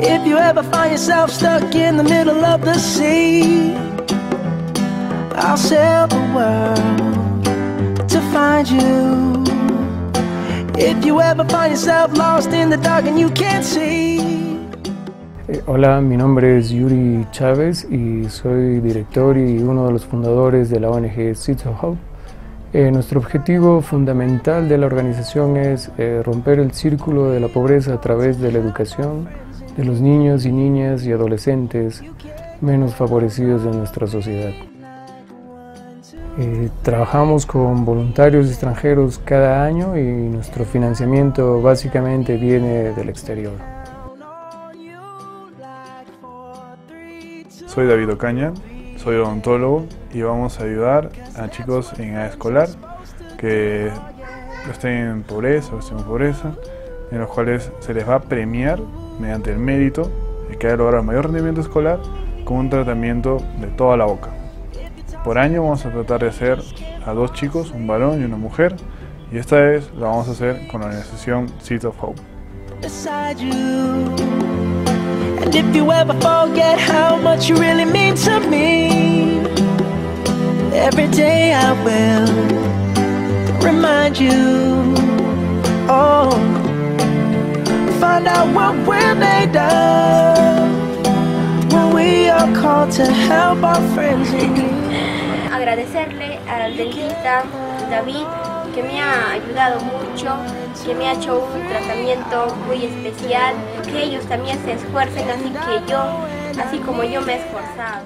If you ever find yourself stuck in the middle of the sea, I'll sail the world to find you. If you ever find yourself lost in the dark and you can't see. Eh, hola, mi nombre es Yuri Chávez y soy director y uno de los fundadores de la ONG Seeds of Hope. Eh, nuestro objetivo fundamental de la organización es eh, romper el círculo de la pobreza a través de la educación de los niños y niñas y adolescentes menos favorecidos de nuestra sociedad. Eh, trabajamos con voluntarios extranjeros cada año y nuestro financiamiento básicamente viene del exterior. Soy David Ocaña, soy odontólogo y vamos a ayudar a chicos en edad escolar que estén en pobreza o estén en pobreza, en los cuales se les va a premiar mediante el mérito de que haya logrado mayor rendimiento escolar con un tratamiento de toda la boca. Por año vamos a tratar de hacer a dos chicos, un varón y una mujer, y esta vez lo vamos a hacer con la organización Seeds of Hope. every day I will remind you. Find out what agradecerle al dentista David que me ha ayudado mucho, que me ha hecho un tratamiento muy especial, que ellos también se esfuercen así que yo, así como yo me he esforzado.